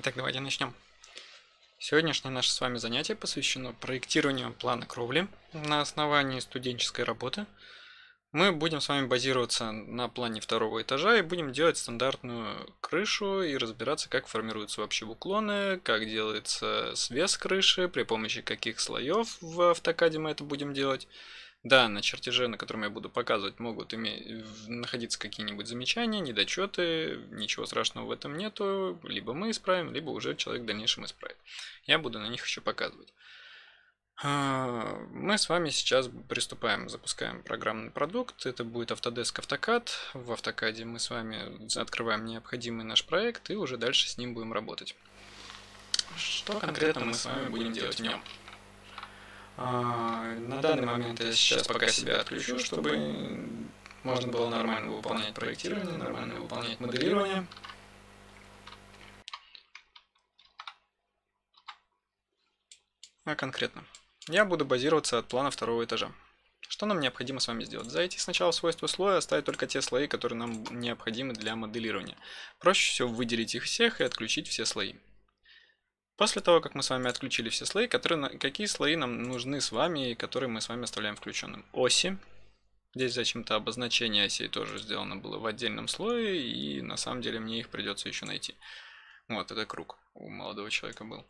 Итак, давайте начнем. Сегодняшнее наше с вами занятие посвящено проектированию плана кровли на основании студенческой работы. Мы будем с вами базироваться на плане второго этажа и будем делать стандартную крышу и разбираться, как формируются вообще уклоны, как делается свес крыши, при помощи каких слоев в автокаде мы это будем делать. Да, на чертеже, на котором я буду показывать, могут иметь, находиться какие-нибудь замечания, недочеты, ничего страшного в этом нету, либо мы исправим, либо уже человек в дальнейшем исправит. Я буду на них еще показывать. А, мы с вами сейчас приступаем, запускаем программный продукт. Это будет Autodesk AutoCAD. В AutoCAD мы с вами открываем необходимый наш проект и уже дальше с ним будем работать. Что конкретно мы с вами будем делать в нем? А, на данный момент я сейчас пока себя отключу, чтобы можно было нормально выполнять проектирование, нормально выполнять моделирование. А конкретно, я буду базироваться от плана второго этажа. Что нам необходимо с вами сделать? Зайти сначала в свойства слоя, оставить только те слои, которые нам необходимы для моделирования. Проще всего выделить их всех и отключить все слои. После того, как мы с вами отключили все слои, которые, какие слои нам нужны с вами и которые мы с вами оставляем включенным? Оси. Здесь зачем-то обозначение осей тоже сделано было в отдельном слое, и на самом деле мне их придется еще найти. Вот, это круг у молодого человека был.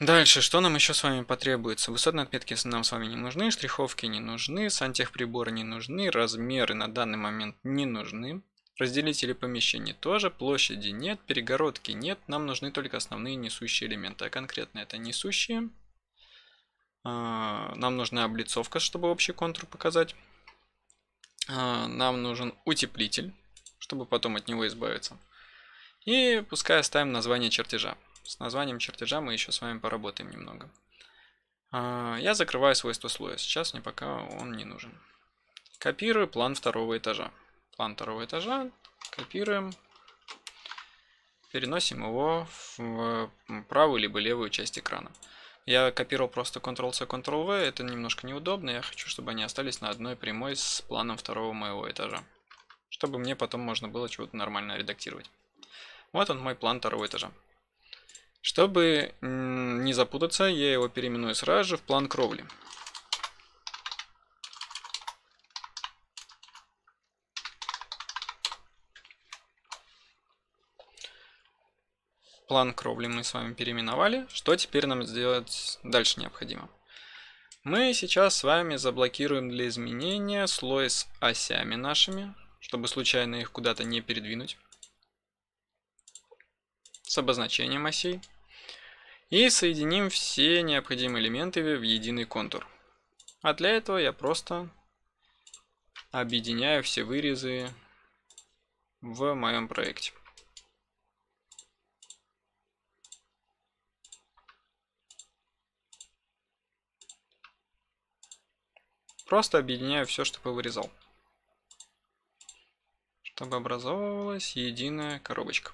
Дальше, что нам еще с вами потребуется? Высотные отметки нам с вами не нужны, штриховки не нужны, сантехприборы не нужны, размеры на данный момент не нужны. Разделители помещений тоже, площади нет, перегородки нет, нам нужны только основные несущие элементы, а конкретно это несущие. А, нам нужна облицовка, чтобы общий контур показать. А, нам нужен утеплитель, чтобы потом от него избавиться. И пускай оставим название чертежа. С названием чертежа мы еще с вами поработаем немного. А, я закрываю свойства слоя, сейчас мне пока он не нужен. Копирую план второго этажа план второго этажа, копируем, переносим его в правую либо левую часть экрана. Я копировал просто Ctrl-C, Ctrl-V, это немножко неудобно, я хочу, чтобы они остались на одной прямой с планом второго моего этажа. Чтобы мне потом можно было чего-то нормально редактировать. Вот он мой план второго этажа. Чтобы не запутаться, я его переименую сразу же в план кровли. План кровли мы с вами переименовали. Что теперь нам сделать дальше необходимо? Мы сейчас с вами заблокируем для изменения слой с осями нашими, чтобы случайно их куда-то не передвинуть. С обозначением осей. И соединим все необходимые элементы в единый контур. А для этого я просто объединяю все вырезы в моем проекте. Просто объединяю все, что повырезал. Чтобы образовывалась единая коробочка.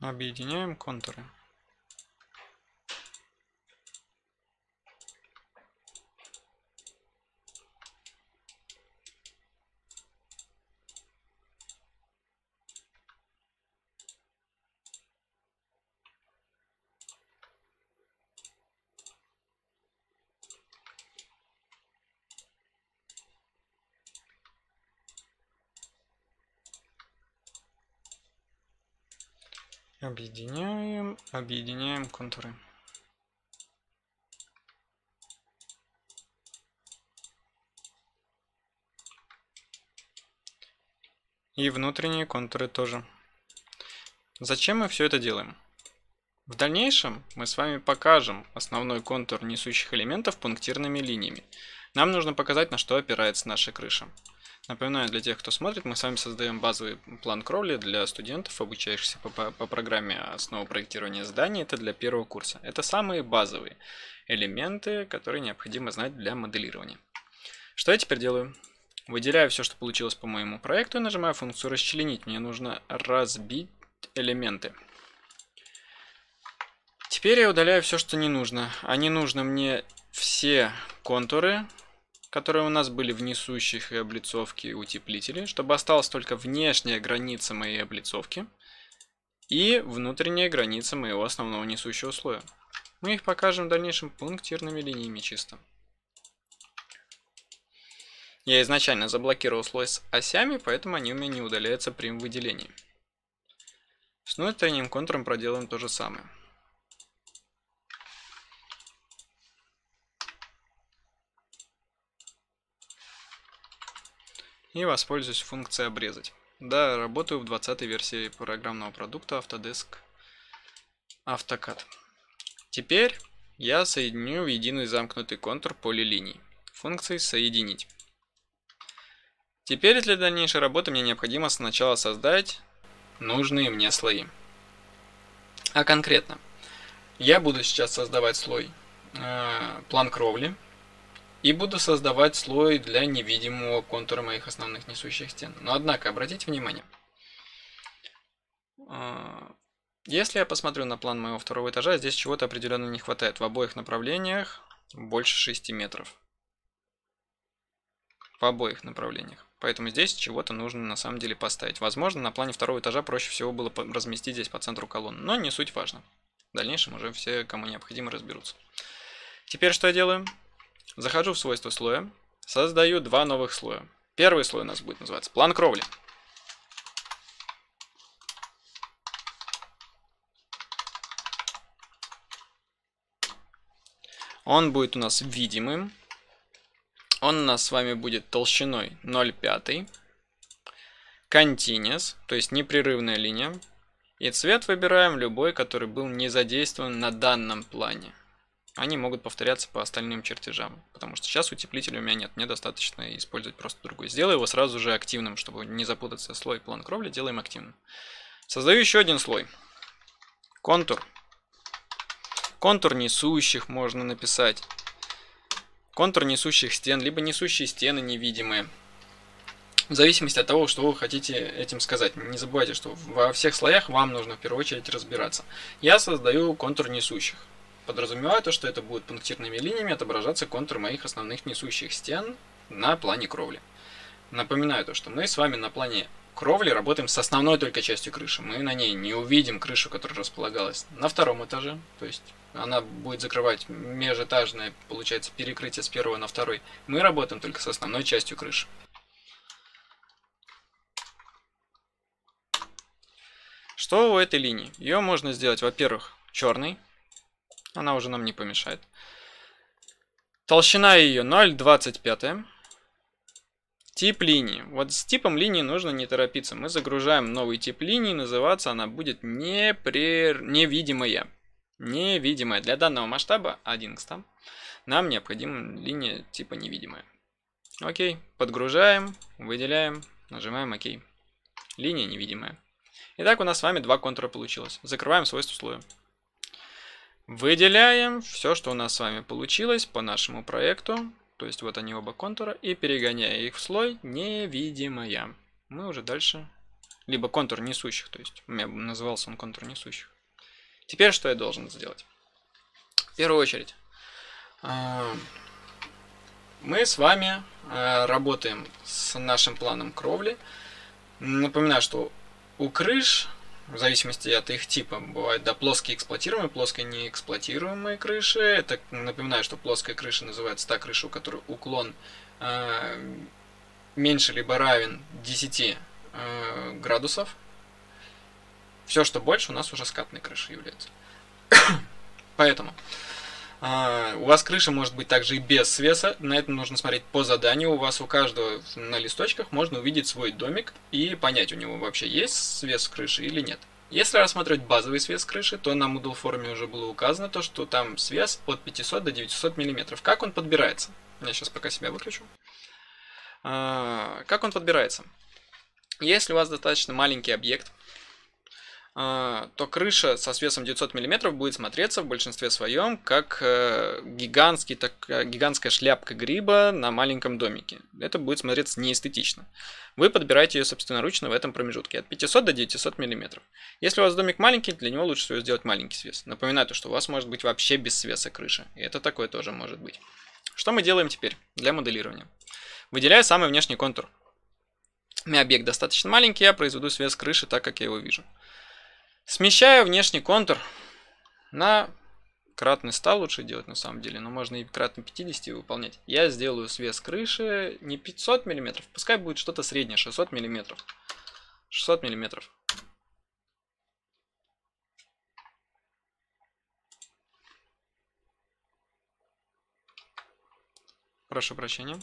Объединяем контуры. Объединяем, объединяем контуры. И внутренние контуры тоже. Зачем мы все это делаем? В дальнейшем мы с вами покажем основной контур несущих элементов пунктирными линиями. Нам нужно показать, на что опирается наша крыша. Напоминаю для тех, кто смотрит, мы с вами создаем базовый план кровли для студентов, обучающихся по, по, программе основы проектирования зданий. Это для первого курса. Это самые базовые элементы, которые необходимо знать для моделирования. Что я теперь делаю? Выделяю все, что получилось по моему проекту и нажимаю функцию расчленить. Мне нужно разбить элементы. Теперь я удаляю все, что не нужно. А не нужно мне все контуры, которые у нас были в несущих и облицовке и утеплителе, чтобы осталась только внешняя граница моей облицовки и внутренняя граница моего основного несущего слоя. Мы их покажем в дальнейшем пунктирными линиями чисто. Я изначально заблокировал слой с осями, поэтому они у меня не удаляются при выделении. С внутренним контуром проделаем то же самое. И воспользуюсь функцией обрезать. Да, работаю в 20 версии программного продукта Autodesk AutoCAD. Теперь я соединю в единый замкнутый контур полилиний. Функцией соединить. Теперь для дальнейшей работы мне необходимо сначала создать нужные мне слои. А конкретно, я буду сейчас создавать слой э, план кровли и буду создавать слой для невидимого контура моих основных несущих стен. Но однако, обратите внимание, э, если я посмотрю на план моего второго этажа, здесь чего-то определенно не хватает. В обоих направлениях больше 6 метров. В обоих направлениях. Поэтому здесь чего-то нужно на самом деле поставить. Возможно, на плане второго этажа проще всего было разместить здесь по центру колонны. Но не суть важно. В дальнейшем уже все, кому необходимо, разберутся. Теперь что я делаю? Захожу в свойства слоя. Создаю два новых слоя. Первый слой у нас будет называться план кровли. Он будет у нас видимым. Он у нас с вами будет толщиной 0,5. Continuous, то есть непрерывная линия. И цвет выбираем любой, который был не задействован на данном плане. Они могут повторяться по остальным чертежам, потому что сейчас утеплителя у меня нет, мне достаточно использовать просто другой. Сделаю его сразу же активным, чтобы не запутаться. Слой план кровли делаем активным. Создаю еще один слой. Контур. Контур несущих можно написать. Контур несущих стен, либо несущие стены невидимые. В зависимости от того, что вы хотите этим сказать. Не забывайте, что во всех слоях вам нужно в первую очередь разбираться. Я создаю контур несущих. Подразумеваю то, что это будет пунктирными линиями отображаться контур моих основных несущих стен на плане кровли. Напоминаю то, что мы с вами на плане кровли работаем с основной только частью крыши. Мы на ней не увидим крышу, которая располагалась на втором этаже. То есть она будет закрывать межэтажное, получается, перекрытие с первого на второй. Мы работаем только с основной частью крыши. Что у этой линии? Ее можно сделать, во-первых, черной. Она уже нам не помешает. Толщина ее 0,25. Тип линии. Вот с типом линии нужно не торопиться. Мы загружаем новый тип линии, называться она будет непрер... невидимая невидимая. Для данного масштаба 1 к 100 нам необходима линия типа невидимая. Окей, подгружаем, выделяем, нажимаем ОК. Линия невидимая. Итак, у нас с вами два контура получилось. Закрываем свойства слоя. Выделяем все, что у нас с вами получилось по нашему проекту. То есть вот они оба контура. И перегоняя их в слой невидимая. Мы уже дальше... Либо контур несущих, то есть у меня назывался он контур несущих. Теперь что я должен сделать? В первую очередь, а, мы с вами а, работаем с нашим планом кровли. Напоминаю, что у крыш, в зависимости от их типа, бывают да, плоские эксплуатируемые, плоские неэксплуатируемые крыши. Это, напоминаю, что плоская крыша называется та крыша, у которой уклон э, меньше либо равен 10 э, градусов все, что больше, у нас уже скатной крышей является. Поэтому э, у вас крыша может быть также и без свеса. На это нужно смотреть по заданию. У вас у каждого на листочках можно увидеть свой домик и понять, у него вообще есть свес крыши или нет. Если рассматривать базовый свес крыши, то на Moodle форуме уже было указано то, что там свес от 500 до 900 мм. Как он подбирается? Я сейчас пока себя выключу. А, как он подбирается? Если у вас достаточно маленький объект, а, то крыша со свесом 900 мм будет смотреться в большинстве своем как э, гигантский, так, э, гигантская шляпка гриба на маленьком домике. Это будет смотреться неэстетично. Вы подбираете ее собственноручно в этом промежутке от 500 до 900 мм. Если у вас домик маленький, для него лучше всего сделать маленький свес. Напоминаю, то, что у вас может быть вообще без свеса крыша. И это такое тоже может быть. Что мы делаем теперь для моделирования? Выделяю самый внешний контур. У меня объект достаточно маленький, я произведу свес крыши так, как я его вижу. Смещаю внешний контур на кратный 100 лучше делать на самом деле, но можно и кратный 50 выполнять. Я сделаю свес крыши не 500 мм, пускай будет что-то среднее, 600 мм. 600 мм. Прошу прощения.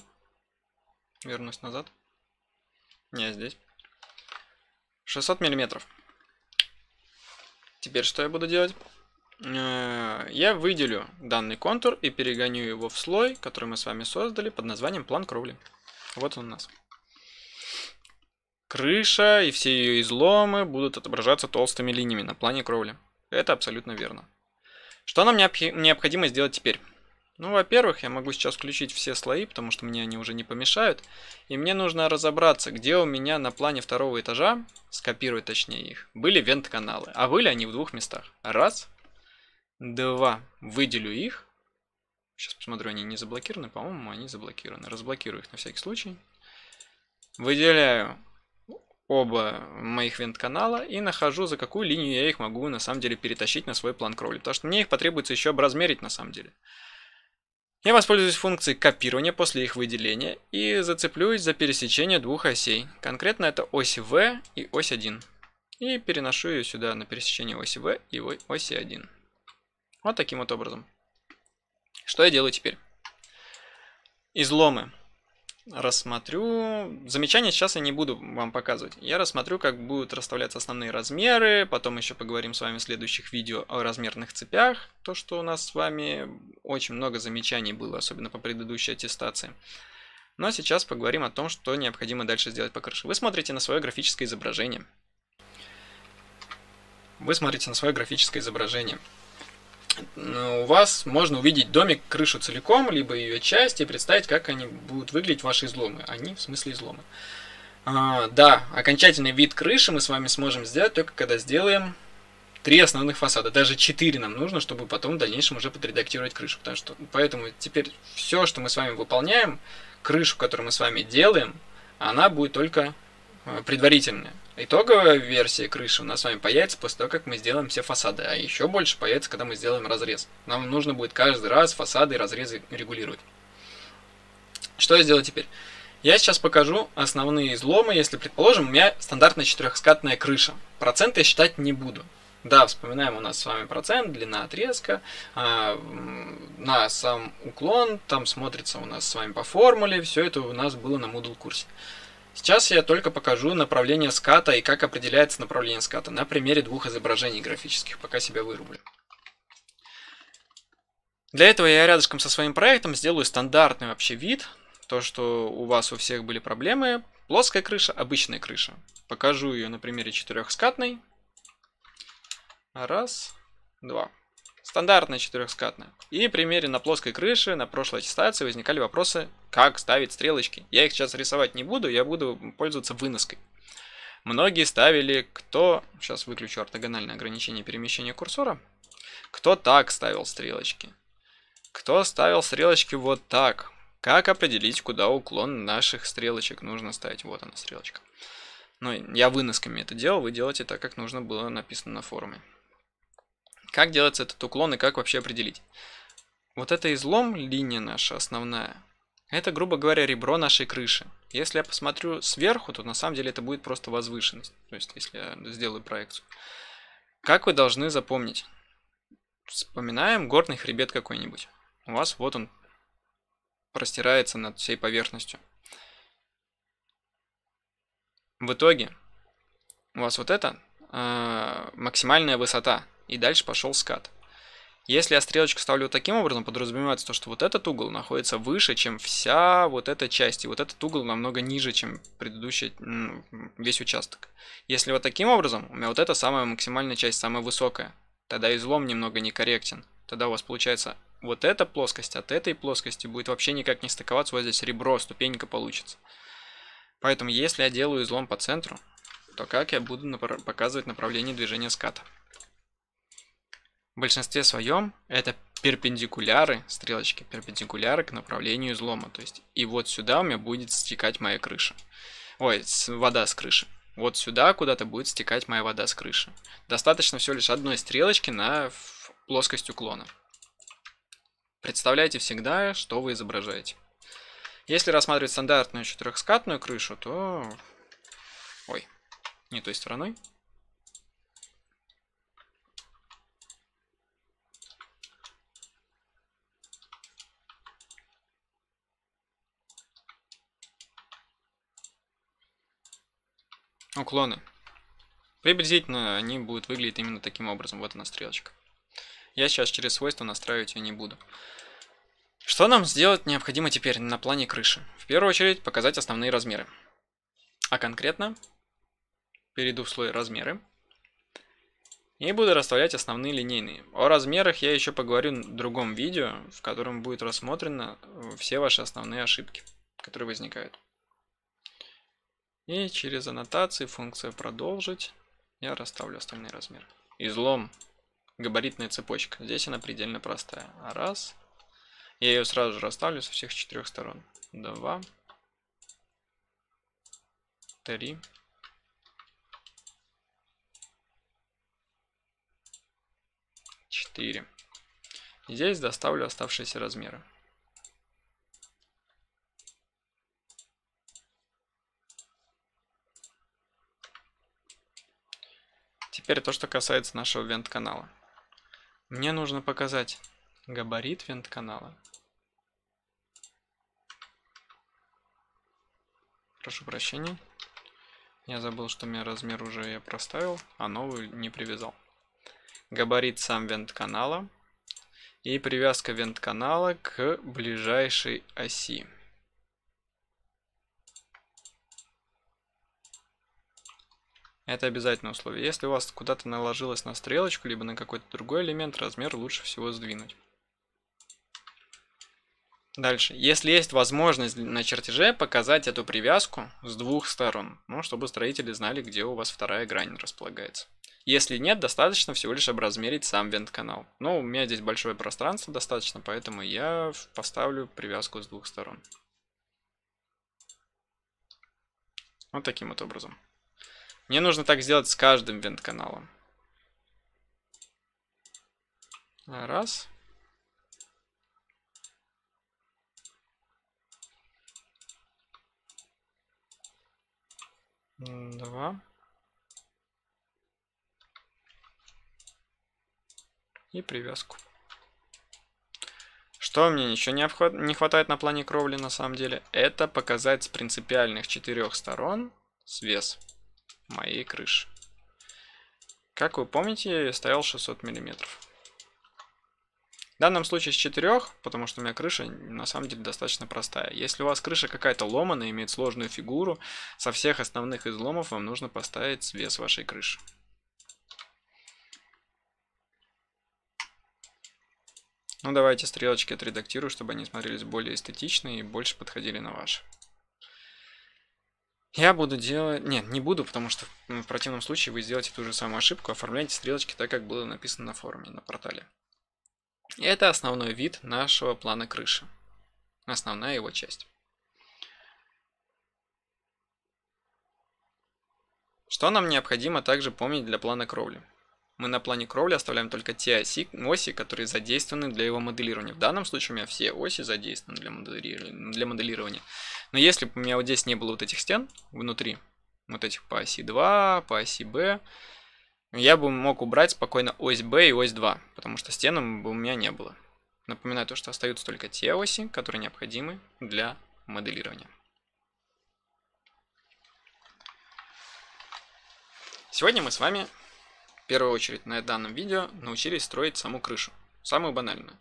Вернусь назад. Не, здесь. 600 миллиметров. Теперь что я буду делать? Э, я выделю данный контур и перегоню его в слой, который мы с вами создали под названием план кровли. Вот он у нас. Крыша и все ее изломы будут отображаться толстыми линиями на плане кровли. Это абсолютно верно. Что нам необходимо сделать теперь? Ну, во-первых, я могу сейчас включить все слои, потому что мне они уже не помешают. И мне нужно разобраться, где у меня на плане второго этажа, скопировать точнее их, были вент-каналы. А были они в двух местах. Раз. Два. Выделю их. Сейчас посмотрю, они не заблокированы. По-моему, они заблокированы. Разблокирую их на всякий случай. Выделяю оба моих вент-канала и нахожу, за какую линию я их могу на самом деле перетащить на свой план кровли. Потому что мне их потребуется еще образмерить на самом деле. Я воспользуюсь функцией копирования после их выделения и зацеплюсь за пересечение двух осей. Конкретно это ось V и ось 1. И переношу ее сюда на пересечение оси V и оси 1. Вот таким вот образом. Что я делаю теперь? Изломы рассмотрю. Замечания сейчас я не буду вам показывать. Я рассмотрю, как будут расставляться основные размеры. Потом еще поговорим с вами в следующих видео о размерных цепях. То, что у нас с вами очень много замечаний было, особенно по предыдущей аттестации. Но сейчас поговорим о том, что необходимо дальше сделать по крыше. Вы смотрите на свое графическое изображение. Вы смотрите на свое графическое изображение. Ну, у вас можно увидеть домик, крышу целиком, либо ее часть, и представить, как они будут выглядеть, ваши изломы. Они в смысле изломы. А, да, окончательный вид крыши мы с вами сможем сделать только когда сделаем три основных фасада. Даже четыре нам нужно, чтобы потом в дальнейшем уже подредактировать крышу. Потому что, поэтому теперь все, что мы с вами выполняем, крышу, которую мы с вами делаем, она будет только а, предварительная. Итоговая версия крыши у нас с вами появится после того, как мы сделаем все фасады. А еще больше появится, когда мы сделаем разрез. Нам нужно будет каждый раз фасады и разрезы регулировать. Что я сделаю теперь? Я сейчас покажу основные изломы, если, предположим, у меня стандартная четырехскатная крыша. Процент я считать не буду. Да, вспоминаем у нас с вами процент, длина отрезка, а, на сам уклон, там смотрится у нас с вами по формуле, все это у нас было на Moodle курсе. Сейчас я только покажу направление ската и как определяется направление ската на примере двух изображений графических, пока себя вырублю. Для этого я рядышком со своим проектом сделаю стандартный вообще вид, то, что у вас у всех были проблемы. Плоская крыша, обычная крыша. Покажу ее на примере четырехскатной. Раз, два. Стандартная четырехскатная. И примере на плоской крыше на прошлой аттестации возникали вопросы, как ставить стрелочки. Я их сейчас рисовать не буду, я буду пользоваться выноской. Многие ставили, кто... Сейчас выключу ортогональное ограничение перемещения курсора. Кто так ставил стрелочки. Кто ставил стрелочки вот так. Как определить, куда уклон наших стрелочек нужно ставить? Вот она стрелочка. Но я выносками это делал, вы делаете так, как нужно было написано на форуме. Как делается этот уклон и как вообще определить? Вот это излом, линия наша основная, это, грубо говоря, ребро нашей крыши. Если я посмотрю сверху, то на самом деле это будет просто возвышенность. То есть, если я сделаю проекцию. Как вы должны запомнить? Вспоминаем горный хребет какой-нибудь. У вас вот он простирается над всей поверхностью. В итоге у вас вот это э, максимальная высота и дальше пошел скат. Если я стрелочку ставлю таким образом, подразумевается то, что вот этот угол находится выше, чем вся вот эта часть, и вот этот угол намного ниже, чем предыдущий, весь участок. Если вот таким образом, у меня вот эта самая максимальная часть, самая высокая, тогда излом немного некорректен. Тогда у вас получается вот эта плоскость от этой плоскости будет вообще никак не стыковаться, вот здесь ребро, ступенька получится. Поэтому если я делаю излом по центру, то как я буду показывать направление движения ската? В большинстве своем это перпендикуляры, стрелочки, перпендикуляры к направлению излома. То есть и вот сюда у меня будет стекать моя крыша. Ой, вода с крыши. Вот сюда куда-то будет стекать моя вода с крыши. Достаточно всего лишь одной стрелочки на плоскость уклона. Представляйте всегда, что вы изображаете. Если рассматривать стандартную четырехскатную крышу, то... Ой, не той стороной. Уклоны. Приблизительно они будут выглядеть именно таким образом. Вот она стрелочка. Я сейчас через свойства настраивать ее не буду. Что нам сделать необходимо теперь на плане крыши? В первую очередь показать основные размеры. А конкретно перейду в слой размеры. И буду расставлять основные линейные. О размерах я еще поговорю в другом видео, в котором будет рассмотрено все ваши основные ошибки, которые возникают. И через аннотации функция продолжить я расставлю остальные размеры. Излом. Габаритная цепочка. Здесь она предельно простая. Раз, я ее сразу же расставлю со всех четырех сторон. Два. Три. Четыре. Здесь доставлю оставшиеся размеры. Теперь то, что касается нашего вент-канала. Мне нужно показать Габарит вент-канала. Прошу прощения. Я забыл, что у меня размер уже я проставил, а новый не привязал. Габарит сам вент-канала и привязка вент-канала к ближайшей оси. Это обязательное условие. Если у вас куда-то наложилось на стрелочку, либо на какой-то другой элемент, размер лучше всего сдвинуть. Дальше. Если есть возможность на чертеже показать эту привязку с двух сторон, ну, чтобы строители знали, где у вас вторая грань располагается. Если нет, достаточно всего лишь образмерить сам вент-канал. Но у меня здесь большое пространство достаточно, поэтому я поставлю привязку с двух сторон. Вот таким вот образом. Мне нужно так сделать с каждым вент-каналом. Раз. Два. И привязку. Что мне ничего не хватает на плане кровли на самом деле? Это показать с принципиальных четырех сторон свес моей крыши. Как вы помните, я ставил 600 миллиметров. В данном случае с 4, потому что у меня крыша на самом деле достаточно простая. Если у вас крыша какая-то ломаная, имеет сложную фигуру, со всех основных изломов вам нужно поставить вес вашей крыши. Ну давайте стрелочки отредактирую, чтобы они смотрелись более эстетично и больше подходили на ваши. Я буду делать... Нет, не буду, потому что в противном случае вы сделаете ту же самую ошибку. Оформляйте стрелочки так, как было написано на форуме, на портале. Это основной вид нашего плана крыши. Основная его часть. Что нам необходимо также помнить для плана кровли? Мы на плане кровли оставляем только те оси, оси, которые задействованы для его моделирования. В данном случае у меня все оси задействованы. Для моделирования. Но если бы у меня вот здесь не было вот этих стен внутри, вот этих по оси 2, по оси B, я бы мог убрать спокойно ось B и ось 2, потому что стен бы у меня не было. Напоминаю то, что остаются только те оси, которые необходимы для моделирования. Сегодня мы с вами в первую очередь на данном видео научились строить саму крышу. самую банальную.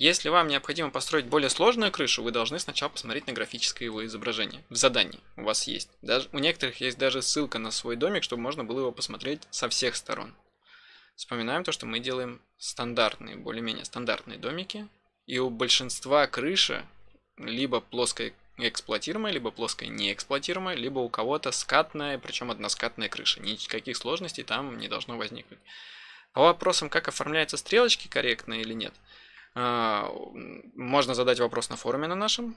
Если вам необходимо построить более сложную крышу, вы должны сначала посмотреть на графическое его изображение. В задании у вас есть. Даже, у некоторых есть даже ссылка на свой домик, чтобы можно было его посмотреть со всех сторон. Вспоминаем то, что мы делаем стандартные, более-менее стандартные домики. И у большинства крыша либо плоская эксплуатируемая, либо плоская неэксплуатируемая, либо у кого-то скатная, причем односкатная крыша. Никаких сложностей там не должно возникнуть. По вопросам, как оформляются стрелочки корректно или нет – можно задать вопрос на форуме на нашем.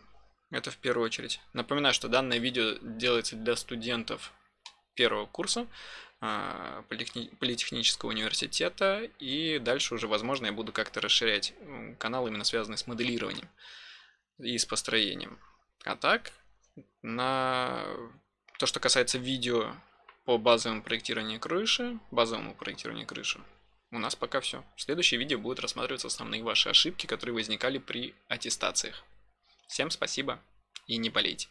Это в первую очередь. Напоминаю, что данное видео делается для студентов первого курса а, Политехнического университета. И дальше уже, возможно, я буду как-то расширять канал, именно связанный с моделированием и с построением. А так, на то, что касается видео по базовому проектированию крыши, базовому проектированию крыши, у нас пока все. В следующем видео будут рассматриваться основные ваши ошибки, которые возникали при аттестациях. Всем спасибо и не болейте.